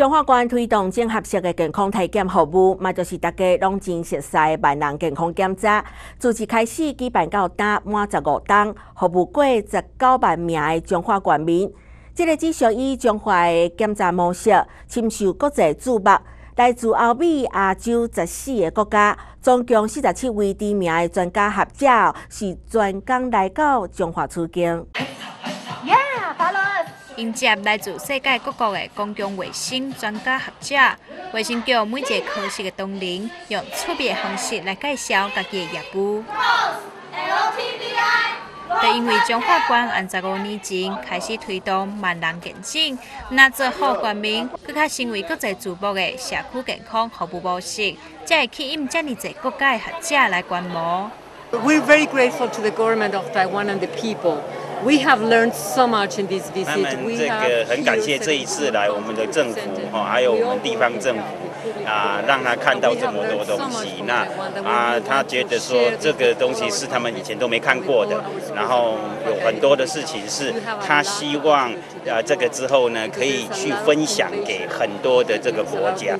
中华关推动整合式的健康体检服务，嘛就是大家拢真熟悉万能健康检查。自即开始举办到今满十五档，服务过十九万名的中华官民。这个只属于中华的检查模式，深受国际注目。来自欧美、亚洲十四个国家，总共四十七位知名的专家学者，是专工来到中华取经。迎接来自世界各国的公共卫生专家学者，卫生局每一个科室的同仁，用趣味的方式来介绍家己的业务。就因为中华关按十五年前开始推动万人健身，那做好官民，更加成为国际瞩目的社区健康服务模式，才会吸引这么多国家的学者来观摩。We're very grateful to the government of Taiwan and the people. We have learned so much in this visit. 他们这个很感谢这一次来我们的政府哈，还有我们地方政府啊，让他看到这么多东西。那啊，他觉得说这个东西是他们以前都没看过的，然后有很多的事情是他希望啊，这个之后呢可以去分享给很多的这个国家。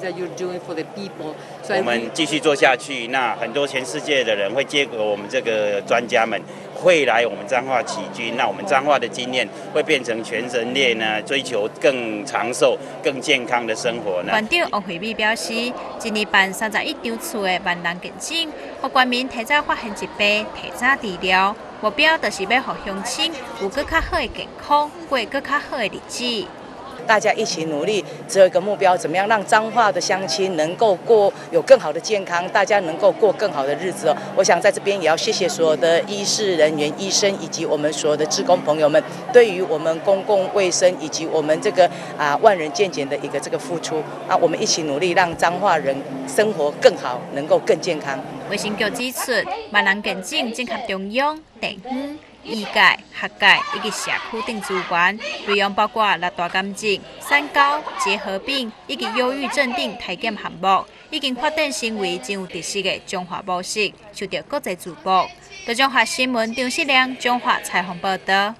我们继续做下去，那很多全世界的人会接过我们这个专家们。会来我们彰化起居，那我们彰化的经验会变成全人类呢追求更长寿、更健康的生活呢。馆长王惠美表示，今年办三十一张次的万人健诊，和国民提早发现疾病、提早治疗，目标就是要让乡亲有更较好的健康，过更较好的日子。大家一起努力，只有一个目标：怎么样让彰化的乡亲能够过有更好的健康，大家能够过更好的日子哦。我想在这边也要谢谢所有的医事人员、医生以及我们所有的职工朋友们，对于我们公共卫生以及我们这个啊万人健检的一个这个付出啊，我们一起努力，让彰化人生活更好，能够更健康。卫生局指出，万能健检整合中央、地方。医界、学界以及社区等资源，内容包括六大感症、三高、结核病以及忧郁症等体检项目，已经发展成为真有特色的中华模式，受到国际瞩目。中华新闻张世良、中华采访报道。